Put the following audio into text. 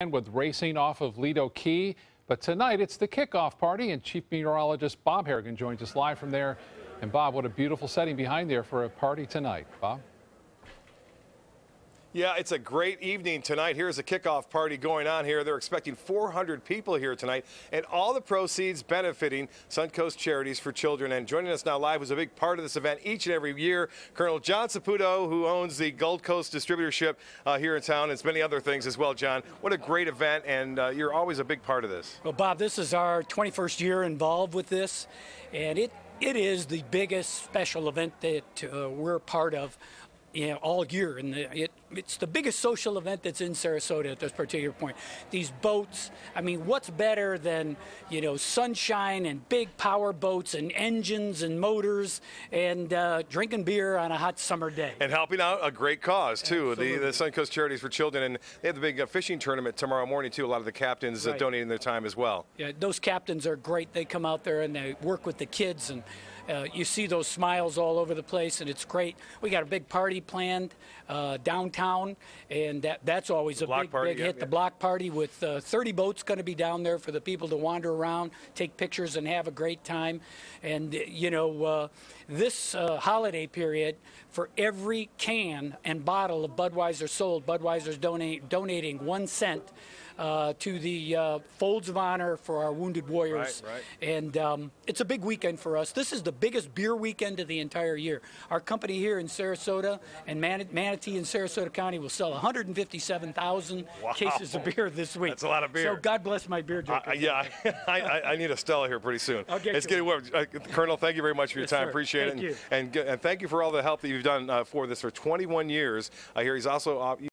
And with racing off of Lido Key. But tonight it's the kickoff party, and Chief Meteorologist Bob Harrigan joins us live from there. And Bob, what a beautiful setting behind there for a party tonight. Bob? Yeah, it's a great evening tonight. Here's a kickoff party going on here. They're expecting 400 people here tonight, and all the proceeds benefiting Suncoast Charities for Children. And joining us now live was a big part of this event each and every year, Colonel John Saputo, who owns the Gold Coast Distributorship uh, here in town, and many other things as well, John. What a great event, and uh, you're always a big part of this. Well, Bob, this is our 21st year involved with this, and it it is the biggest special event that uh, we're part of you know, all year. And the, it, it's the biggest social event that's in Sarasota at this particular point. These boats, I mean, what's better than, you know, sunshine and big power boats and engines and motors and uh, drinking beer on a hot summer day? And helping out a great cause, too, the, Absolutely. the Suncoast Charities for Children. And they have the big uh, fishing tournament tomorrow morning, too. A lot of the captains uh, donating their time as well. Yeah, those captains are great. They come out there and they work with the kids, and uh, you see those smiles all over the place, and it's great. We got a big party planned uh, downtown, and that, that's always a big, party, big yeah, hit. yeah. The block party with uh, 30 boats going to be down there for the people to wander around, take pictures, and have a great time. And you know, uh, this uh, holiday period, for every can and bottle of Budweiser sold, Budweiser's donate, donating one cent. Uh, to the uh, Folds of Honor for our wounded warriors. Right, right. And um, it's a big weekend for us. This is the biggest beer weekend of the entire year. Our company here in Sarasota and Man- Manatee in Sarasota County will sell 157,000 cases of beer this week. That's a lot of beer. So God bless my beer Uh, yeah, I, I, I need a Stella here pretty soon. Get it's you getting warm. Uh, Colonel, thank you very much for your Yes, time. sir. Appreciate Thank it. you. And, and, and thank you for all the help that you've done uh, for this for 21 years. I hear he's also uh,